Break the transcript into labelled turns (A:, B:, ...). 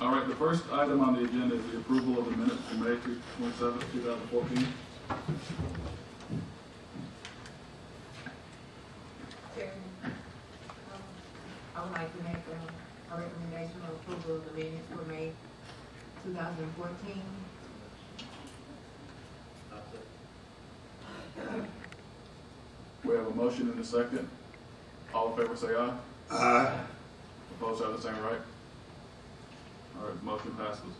A: All right, the first item on the agenda is the approval of the minutes for May twenty-seventh, two thousand fourteen.
B: Chairman, um, I would like to make a, a recommendation of approval of the minutes for May two thousand and fourteen.
A: We have a motion and a second. All in favor, say aye.
C: Aye.
A: Opposed, have the same right. All right, motion passes.